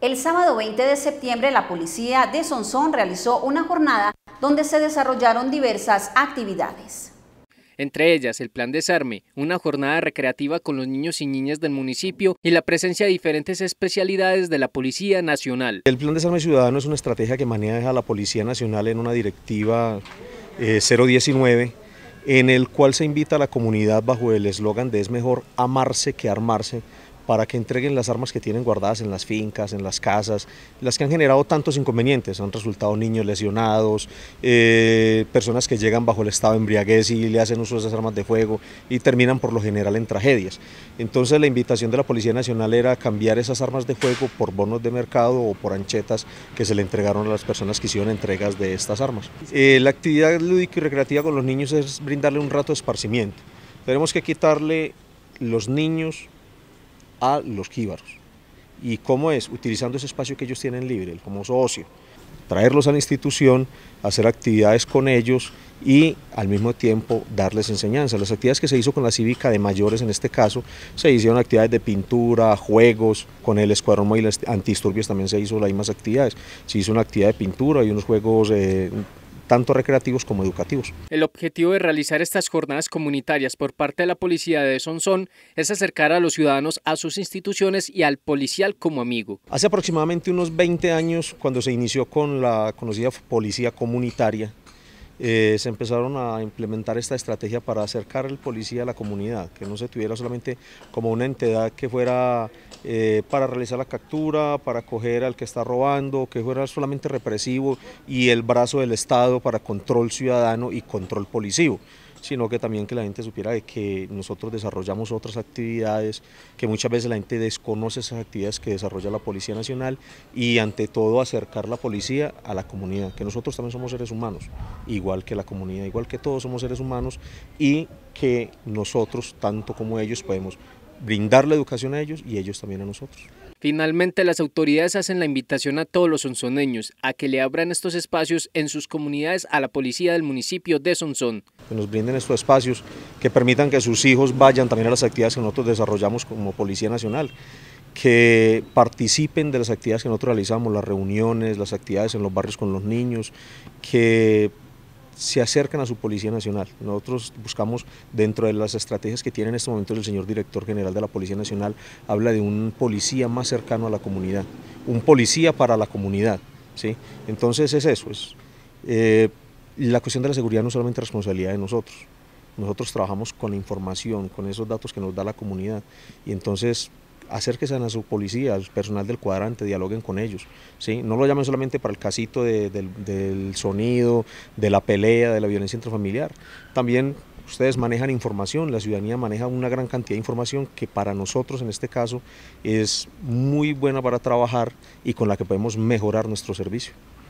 El sábado 20 de septiembre la policía de Sonsón realizó una jornada donde se desarrollaron diversas actividades. Entre ellas, el plan Desarme, una jornada recreativa con los niños y niñas del municipio y la presencia de diferentes especialidades de la Policía Nacional. El plan Desarme Ciudadano es una estrategia que maneja la Policía Nacional en una directiva 019 eh, en el cual se invita a la comunidad bajo el eslogan de es mejor amarse que armarse para que entreguen las armas que tienen guardadas en las fincas, en las casas, las que han generado tantos inconvenientes, han resultado niños lesionados, eh, personas que llegan bajo el estado de embriaguez y le hacen uso de esas armas de fuego y terminan por lo general en tragedias. Entonces la invitación de la Policía Nacional era cambiar esas armas de fuego por bonos de mercado o por anchetas que se le entregaron a las personas que hicieron entregas de estas armas. Eh, la actividad lúdica y recreativa con los niños es brindarle un rato de esparcimiento. Tenemos que quitarle los niños a los jíbaros. ¿Y cómo es? Utilizando ese espacio que ellos tienen libre, el famoso ocio. Traerlos a la institución, hacer actividades con ellos y al mismo tiempo darles enseñanza. Las actividades que se hizo con la cívica de mayores en este caso, se hicieron actividades de pintura, juegos, con el Escuadrón Móvil Antidisturbios también se hizo las mismas actividades. Se hizo una actividad de pintura y unos juegos eh, tanto recreativos como educativos. El objetivo de realizar estas jornadas comunitarias por parte de la policía de Sonsón es acercar a los ciudadanos a sus instituciones y al policial como amigo. Hace aproximadamente unos 20 años, cuando se inició con la conocida policía comunitaria, eh, se empezaron a implementar esta estrategia para acercar al policía a la comunidad, que no se tuviera solamente como una entidad que fuera eh, para realizar la captura, para coger al que está robando, que fuera solamente represivo y el brazo del Estado para control ciudadano y control policivo sino que también que la gente supiera de que nosotros desarrollamos otras actividades, que muchas veces la gente desconoce esas actividades que desarrolla la Policía Nacional y ante todo acercar la policía a la comunidad, que nosotros también somos seres humanos, igual que la comunidad, igual que todos somos seres humanos y que nosotros, tanto como ellos, podemos brindar la educación a ellos y ellos también a nosotros. Finalmente, las autoridades hacen la invitación a todos los sonsoneños a que le abran estos espacios en sus comunidades a la policía del municipio de Sonsón. Que nos brinden estos espacios, que permitan que sus hijos vayan también a las actividades que nosotros desarrollamos como Policía Nacional, que participen de las actividades que nosotros realizamos, las reuniones, las actividades en los barrios con los niños, que se acercan a su Policía Nacional. Nosotros buscamos, dentro de las estrategias que tiene en este momento el señor director general de la Policía Nacional, habla de un policía más cercano a la comunidad, un policía para la comunidad. ¿sí? Entonces es eso, es, eh, la cuestión de la seguridad no es solamente responsabilidad de nosotros, nosotros trabajamos con la información, con esos datos que nos da la comunidad y entonces acérquense a su policía, al personal del cuadrante, dialoguen con ellos. ¿sí? No lo llamen solamente para el casito del sonido, de la pelea, de la violencia intrafamiliar. También ustedes manejan información, la ciudadanía maneja una gran cantidad de información que para nosotros en este caso es muy buena para trabajar y con la que podemos mejorar nuestro servicio.